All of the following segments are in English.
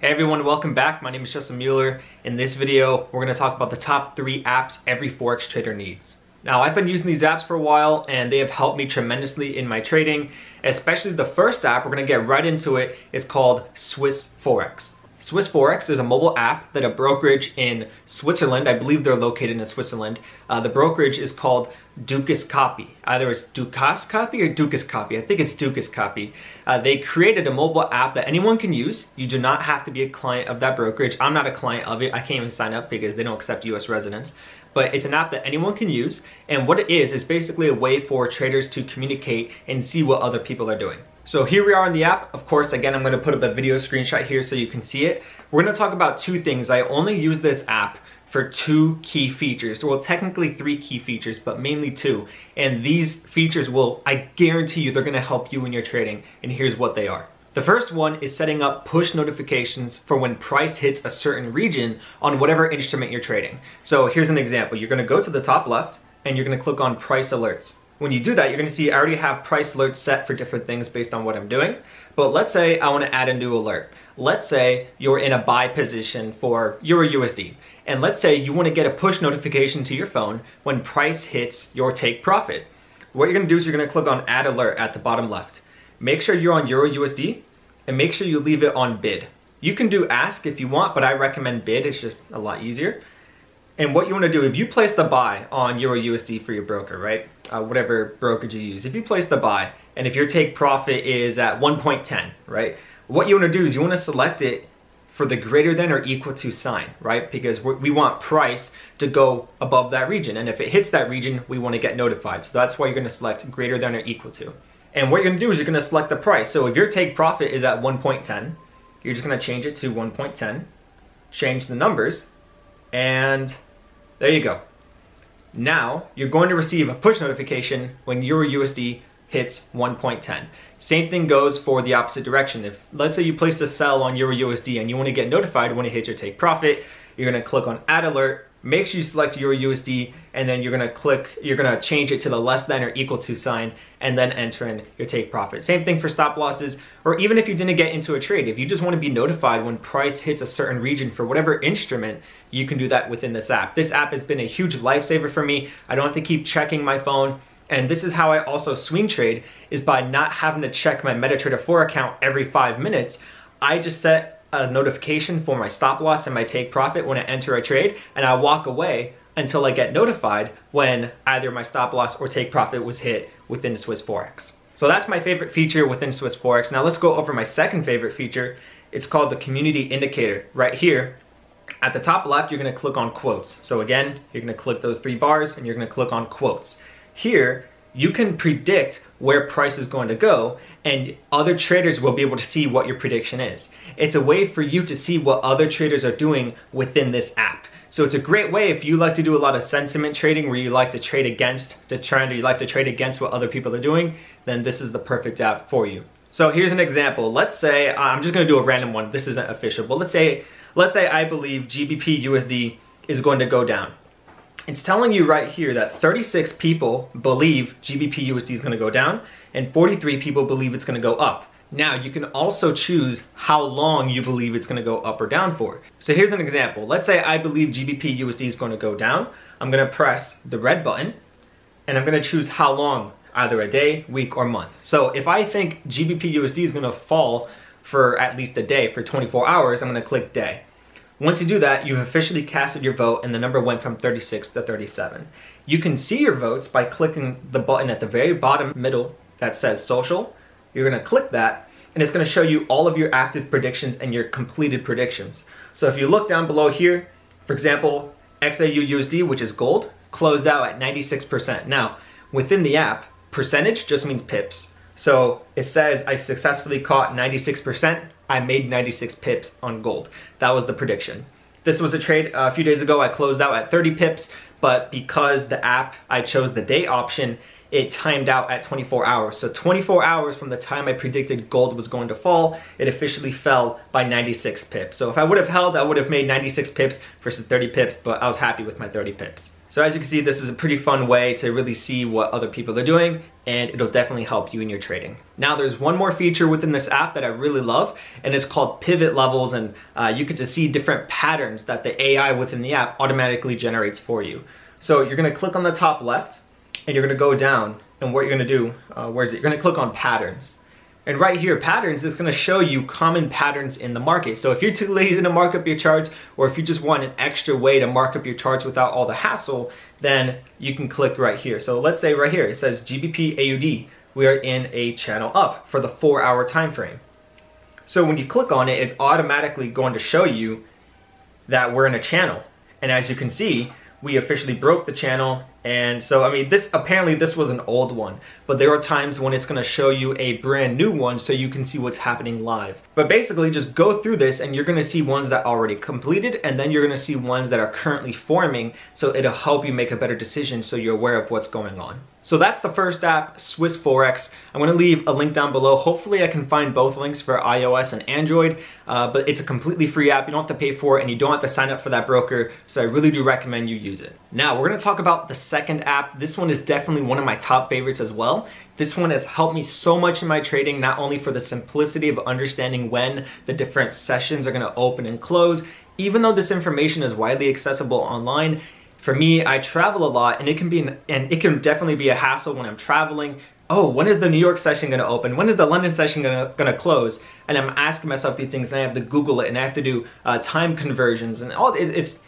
Hey everyone, welcome back. My name is Justin Mueller. In this video, we're gonna talk about the top three apps every Forex trader needs. Now, I've been using these apps for a while and they have helped me tremendously in my trading, especially the first app, we're gonna get right into it, is called Swiss Forex. Swiss Forex is a mobile app that a brokerage in Switzerland, I believe they're located in Switzerland, uh, the brokerage is called Dukascopy. Either it's Dukas Copy or Dukas Copy. I think it's Dukascopy. Uh, they created a mobile app that anyone can use. You do not have to be a client of that brokerage. I'm not a client of it. I can't even sign up because they don't accept US residents. But it's an app that anyone can use. And what it is, is basically a way for traders to communicate and see what other people are doing. So here we are in the app. Of course, again, I'm gonna put up a video screenshot here so you can see it. We're gonna talk about two things. I only use this app for two key features. Well, technically three key features, but mainly two. And these features will, I guarantee you, they're gonna help you in your trading. And here's what they are. The first one is setting up push notifications for when price hits a certain region on whatever instrument you're trading. So here's an example. You're gonna go to the top left and you're gonna click on price alerts. When you do that, you're gonna see I already have price alerts set for different things based on what I'm doing. But let's say I wanna add a new alert. Let's say you're in a buy position for Euro USD and let's say you wanna get a push notification to your phone when price hits your take profit. What you're gonna do is you're gonna click on add alert at the bottom left. Make sure you're on Euro USD and make sure you leave it on bid. You can do ask if you want, but I recommend bid, it's just a lot easier. And what you wanna do, if you place the buy on Euro USD for your broker, right? Uh, whatever brokerage you use. If you place the buy, and if your take profit is at 1.10, right? What you wanna do is you wanna select it for the greater than or equal to sign, right? Because we want price to go above that region. And if it hits that region, we wanna get notified. So that's why you're gonna select greater than or equal to. And what you're gonna do is you're gonna select the price. So if your take profit is at 1.10, you're just gonna change it to 1.10, change the numbers, and there you go. Now, you're going to receive a push notification when your USD hits 1.10. Same thing goes for the opposite direction. If let's say you place a sell on Euro USD and you want to get notified when it hits your take profit, you're going to click on add alert, make sure you select Euro USD, and then you're going to click, you're going to change it to the less than or equal to sign, and then enter in your take profit. Same thing for stop losses, or even if you didn't get into a trade, if you just want to be notified when price hits a certain region for whatever instrument, you can do that within this app. This app has been a huge lifesaver for me. I don't have to keep checking my phone. And this is how I also swing trade is by not having to check my MetaTrader 4 account every five minutes. I just set a notification for my stop loss and my take profit when I enter a trade and I walk away until I get notified when either my stop loss or take profit was hit within Swiss Forex. So that's my favorite feature within Swiss Forex. Now let's go over my second favorite feature. It's called the community indicator. Right here, at the top left, you're gonna click on quotes. So again, you're gonna click those three bars and you're gonna click on quotes. Here, you can predict where price is going to go and other traders will be able to see what your prediction is. It's a way for you to see what other traders are doing within this app. So it's a great way if you like to do a lot of sentiment trading where you like to trade against the trend or you like to trade against what other people are doing, then this is the perfect app for you. So here's an example. Let's say, I'm just gonna do a random one. This isn't official, but let's say, let's say I believe GBP USD is going to go down. It's telling you right here that 36 people believe GBP USD is gonna go down and 43 people believe it's gonna go up. Now you can also choose how long you believe it's gonna go up or down for. So here's an example. Let's say I believe GBP USD is gonna go down. I'm gonna press the red button and I'm gonna choose how long, either a day, week, or month. So if I think GBP USD is gonna fall for at least a day, for 24 hours, I'm gonna click day. Once you do that, you've officially casted your vote and the number went from 36 to 37. You can see your votes by clicking the button at the very bottom middle that says social. You're gonna click that and it's gonna show you all of your active predictions and your completed predictions. So if you look down below here, for example, XAU USD, which is gold, closed out at 96%. Now, within the app, percentage just means pips. So it says I successfully caught 96%. I made 96 pips on gold. That was the prediction. This was a trade uh, a few days ago. I closed out at 30 pips, but because the app, I chose the day option, it timed out at 24 hours. So 24 hours from the time I predicted gold was going to fall, it officially fell by 96 pips. So if I would have held, I would have made 96 pips versus 30 pips, but I was happy with my 30 pips. So as you can see, this is a pretty fun way to really see what other people are doing and it'll definitely help you in your trading. Now there's one more feature within this app that I really love and it's called pivot levels and uh, you get to see different patterns that the AI within the app automatically generates for you. So you're gonna click on the top left and you're gonna go down and what you're gonna do, uh, where is it? You're gonna click on patterns. And right here, patterns is gonna show you common patterns in the market. So if you're too lazy to mark up your charts, or if you just want an extra way to mark up your charts without all the hassle, then you can click right here. So let's say right here, it says GBP AUD. We are in a channel up for the four hour time frame. So when you click on it, it's automatically going to show you that we're in a channel. And as you can see, we officially broke the channel and so I mean this apparently this was an old one but there are times when it's gonna show you a brand new one so you can see what's happening live but basically just go through this and you're gonna see ones that already completed and then you're gonna see ones that are currently forming so it'll help you make a better decision so you're aware of what's going on so that's the first app, Swiss Forex. I'm gonna leave a link down below. Hopefully I can find both links for iOS and Android, uh, but it's a completely free app. You don't have to pay for it and you don't have to sign up for that broker. So I really do recommend you use it. Now we're gonna talk about the second app. This one is definitely one of my top favorites as well. This one has helped me so much in my trading, not only for the simplicity of understanding when the different sessions are gonna open and close, even though this information is widely accessible online, for me, I travel a lot and it can be, an, and it can definitely be a hassle when I'm traveling. Oh, when is the New York session gonna open? When is the London session gonna, gonna close? And I'm asking myself these things and I have to Google it and I have to do uh, time conversions and all, it, it's,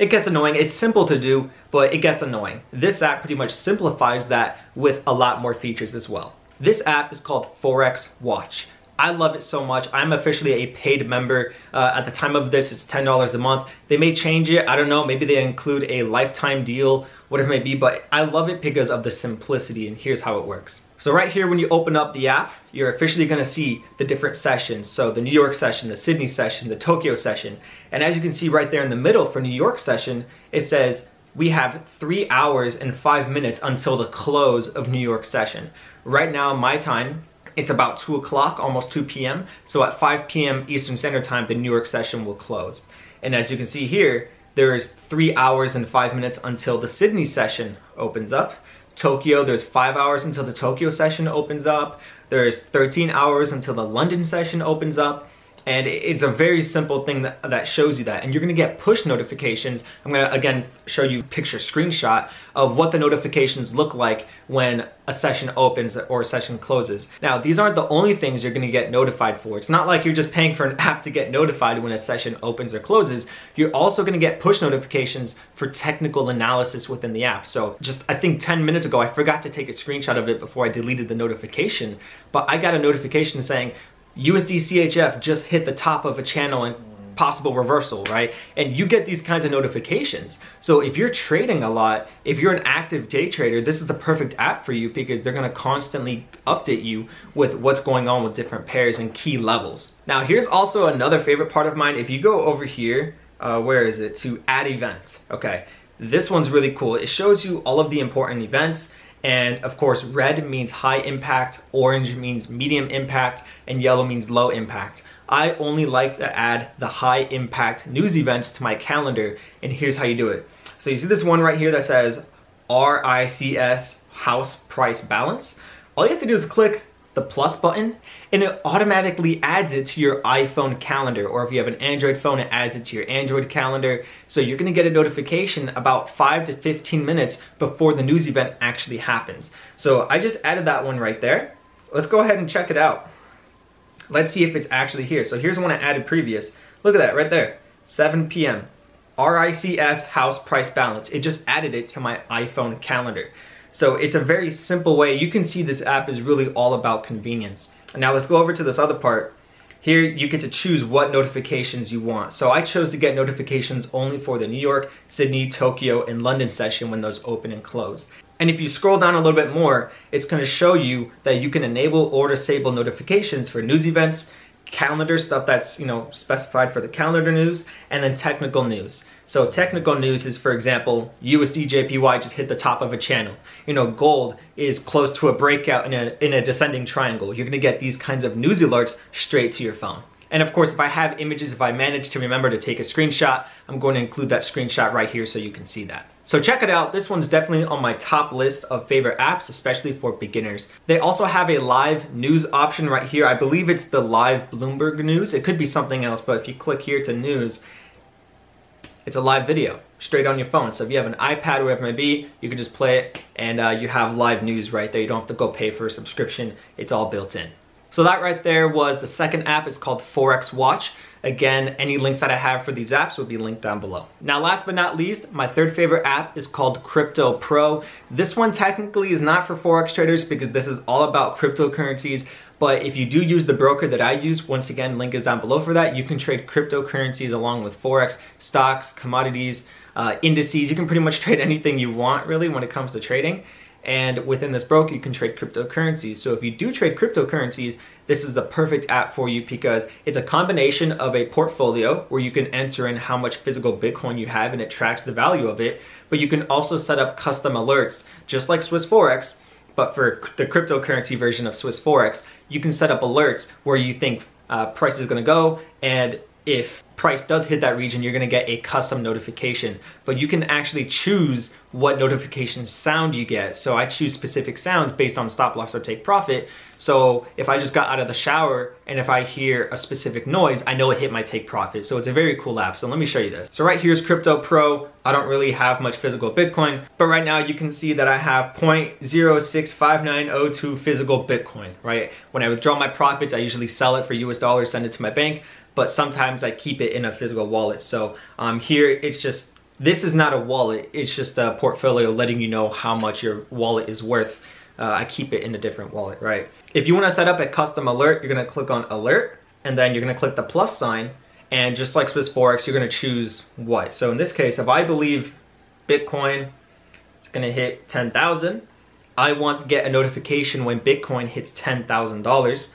it gets annoying. It's simple to do, but it gets annoying. This app pretty much simplifies that with a lot more features as well. This app is called Forex Watch. I love it so much. I'm officially a paid member. Uh, at the time of this, it's $10 a month. They may change it. I don't know. Maybe they include a lifetime deal, whatever it may be, but I love it because of the simplicity and here's how it works. So right here, when you open up the app, you're officially gonna see the different sessions. So the New York session, the Sydney session, the Tokyo session. And as you can see right there in the middle for New York session, it says we have three hours and five minutes until the close of New York session. Right now, my time it's about 2 o'clock, almost 2 p.m. So at 5 p.m. Eastern Standard Time, the New York session will close. And as you can see here, there's 3 hours and 5 minutes until the Sydney session opens up. Tokyo, there's 5 hours until the Tokyo session opens up. There's 13 hours until the London session opens up. And it's a very simple thing that, that shows you that. And you're gonna get push notifications. I'm gonna, again, show you picture screenshot of what the notifications look like when a session opens or a session closes. Now, these aren't the only things you're gonna get notified for. It's not like you're just paying for an app to get notified when a session opens or closes. You're also gonna get push notifications for technical analysis within the app. So just, I think 10 minutes ago, I forgot to take a screenshot of it before I deleted the notification, but I got a notification saying, USD CHF just hit the top of a channel and possible reversal, right? And you get these kinds of notifications. So if you're trading a lot, if you're an active day trader, this is the perfect app for you because they're gonna constantly update you with what's going on with different pairs and key levels. Now here's also another favorite part of mine. If you go over here, uh, where is it, to add events, okay. This one's really cool. It shows you all of the important events and of course, red means high impact, orange means medium impact, and yellow means low impact. I only like to add the high impact news events to my calendar, and here's how you do it. So you see this one right here that says RICS house price balance. All you have to do is click the plus button and it automatically adds it to your iPhone calendar. Or if you have an Android phone it adds it to your Android calendar. So you're gonna get a notification about 5 to 15 minutes before the news event actually happens. So I just added that one right there. Let's go ahead and check it out. Let's see if it's actually here. So here's one I added previous. Look at that right there. 7 p.m. RICS house price balance. It just added it to my iPhone calendar so it's a very simple way. You can see this app is really all about convenience. Now let's go over to this other part. Here you get to choose what notifications you want. So I chose to get notifications only for the New York, Sydney, Tokyo, and London session when those open and close. And if you scroll down a little bit more, it's gonna show you that you can enable or disable notifications for news events, calendar stuff that's you know specified for the calendar news, and then technical news. So technical news is, for example, USDJPY just hit the top of a channel. You know, gold is close to a breakout in a, in a descending triangle. You're gonna get these kinds of news alerts straight to your phone. And of course, if I have images, if I manage to remember to take a screenshot, I'm going to include that screenshot right here so you can see that. So check it out. This one's definitely on my top list of favorite apps, especially for beginners. They also have a live news option right here. I believe it's the live Bloomberg news. It could be something else, but if you click here to news, it's a live video straight on your phone. So if you have an iPad, whatever it may be, you can just play it and uh, you have live news right there. You don't have to go pay for a subscription. It's all built in. So that right there was the second app. It's called Forex Watch. Again, any links that I have for these apps will be linked down below. Now, last but not least, my third favorite app is called Crypto Pro. This one technically is not for Forex traders because this is all about cryptocurrencies. But if you do use the broker that I use, once again, link is down below for that. You can trade cryptocurrencies along with Forex, stocks, commodities, uh, indices. You can pretty much trade anything you want really when it comes to trading. And within this broker, you can trade cryptocurrencies. So if you do trade cryptocurrencies, this is the perfect app for you because it's a combination of a portfolio where you can enter in how much physical Bitcoin you have and it tracks the value of it. But you can also set up custom alerts, just like Swiss Forex, but for the cryptocurrency version of Swiss Forex, you can set up alerts where you think uh, price is gonna go and if price does hit that region, you're gonna get a custom notification. But you can actually choose what notification sound you get. So I choose specific sounds based on stop loss or take profit. So if I just got out of the shower and if I hear a specific noise, I know it hit my take profit. So it's a very cool app. So let me show you this. So right here is Crypto Pro. I don't really have much physical Bitcoin, but right now you can see that I have 0.065902 physical Bitcoin, right? When I withdraw my profits, I usually sell it for US dollars, send it to my bank but sometimes I keep it in a physical wallet. So um, here it's just, this is not a wallet, it's just a portfolio letting you know how much your wallet is worth. Uh, I keep it in a different wallet, right? If you wanna set up a custom alert, you're gonna click on alert, and then you're gonna click the plus sign, and just like Swiss Forex, you're gonna choose what. So in this case, if I believe Bitcoin is gonna hit 10,000, I want to get a notification when Bitcoin hits $10,000.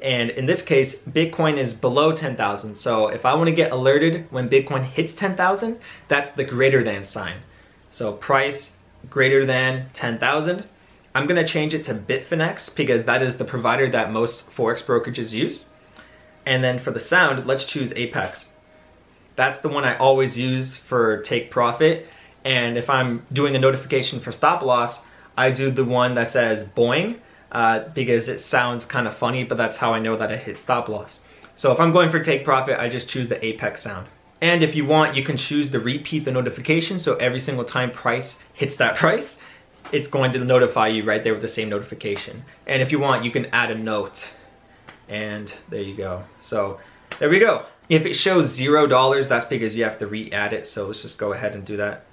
And in this case, Bitcoin is below 10,000. So if I wanna get alerted when Bitcoin hits 10,000, that's the greater than sign. So price greater than 10,000. I'm gonna change it to Bitfinex because that is the provider that most Forex brokerages use. And then for the sound, let's choose Apex. That's the one I always use for take profit. And if I'm doing a notification for stop loss, I do the one that says Boing uh, because it sounds kind of funny, but that's how I know that I hit stop loss. So if I'm going for take profit, I just choose the apex sound. And if you want, you can choose to repeat the notification. So every single time price hits that price, it's going to notify you right there with the same notification. And if you want, you can add a note. And there you go. So there we go. If it shows zero dollars, that's because you have to re-add it. So let's just go ahead and do that.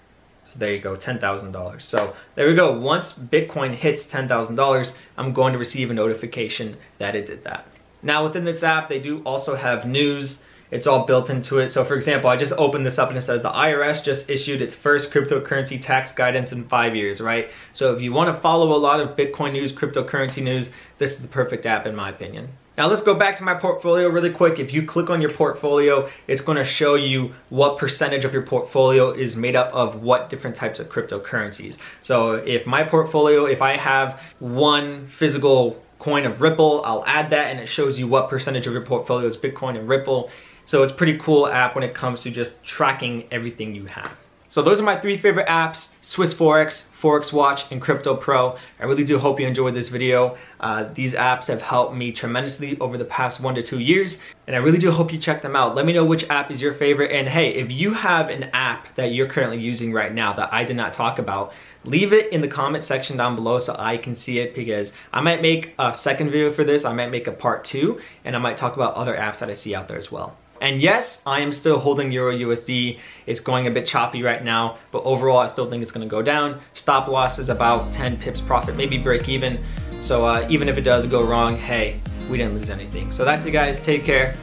So there you go, $10,000. So there we go. Once Bitcoin hits $10,000, I'm going to receive a notification that it did that. Now within this app, they do also have news. It's all built into it. So for example, I just opened this up and it says the IRS just issued its first cryptocurrency tax guidance in five years, right? So if you want to follow a lot of Bitcoin news, cryptocurrency news, this is the perfect app in my opinion. Now let's go back to my portfolio really quick. If you click on your portfolio, it's gonna show you what percentage of your portfolio is made up of what different types of cryptocurrencies. So if my portfolio, if I have one physical coin of Ripple, I'll add that and it shows you what percentage of your portfolio is Bitcoin and Ripple. So it's pretty cool app when it comes to just tracking everything you have. So those are my three favorite apps, Swiss Forex, Forex Watch, and Crypto Pro. I really do hope you enjoyed this video. Uh, these apps have helped me tremendously over the past one to two years, and I really do hope you check them out. Let me know which app is your favorite, and hey, if you have an app that you're currently using right now that I did not talk about, leave it in the comment section down below so I can see it because I might make a second video for this, I might make a part two, and I might talk about other apps that I see out there as well. And yes, I am still holding Euro USD. It's going a bit choppy right now, but overall I still think it's gonna go down. Stop loss is about 10 pips profit, maybe break even. So uh, even if it does go wrong, hey, we didn't lose anything. So that's it guys, take care.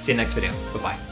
See you next video, bye-bye.